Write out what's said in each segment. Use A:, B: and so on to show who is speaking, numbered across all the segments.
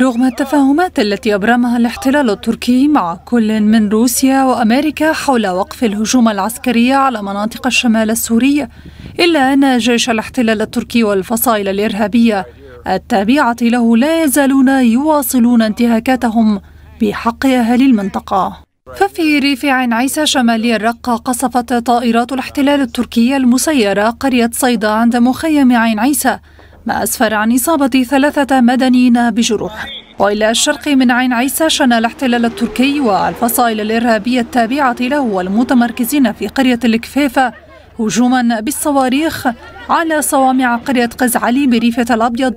A: رغم التفاهمات التي أبرمها الاحتلال التركي مع كل من روسيا وأمريكا حول وقف الهجوم العسكري على مناطق الشمال السوري إلا أن جيش الاحتلال التركي والفصائل الإرهابية التابعة له لا يزالون يواصلون انتهاكاتهم بحق أهل المنطقة. ففي ريف عين عيسى شمالي الرقة قصفت طائرات الاحتلال التركي المسيرة قرية صيدا عند مخيم عين عيسى ما أسفر عن إصابة ثلاثة مدنيين بجروح. وإلى الشرق من عين عيسى شن الاحتلال التركي والفصائل الإرهابية التابعة له والمتمركزين في قرية الكفيفة هجوما بالصواريخ على صوامع قرية قزعلي بريفة الأبيض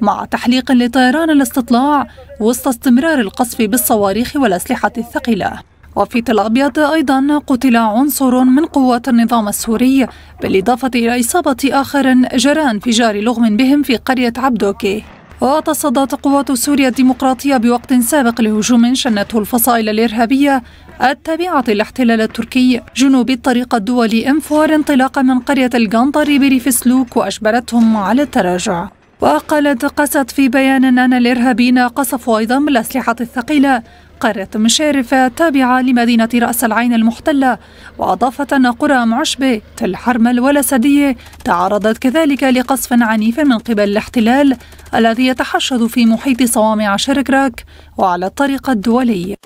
A: مع تحليق لطيران الاستطلاع وسط استمرار القصف بالصواريخ والأسلحة الثقيلة. وفي تل أبيض أيضا قتل عنصر من قوات النظام السوري بالإضافة إلى إصابة آخر جرى انفجار لغم بهم في قرية عبدوكي وتصدت قوات سوريا الديمقراطية بوقت سابق لهجوم شنته الفصائل الإرهابية التابعة للاحتلال التركي جنوب الطريق الدولي انفور انطلاقا من قرية القنطري بريف سلوك وأجبرتهم على التراجع. وقالت قست في بيان أن الإرهابيين قصفوا أيضا بالأسلحة الثقيلة قرية مشارفة تابعة لمدينة رأس العين المحتلة وأضافت أن قرى معشبة تل حرمل والأسدية تعرضت كذلك لقصف عنيف من قبل الاحتلال الذي يتحشد في محيط صوامع شركراك وعلى الطريق الدولي.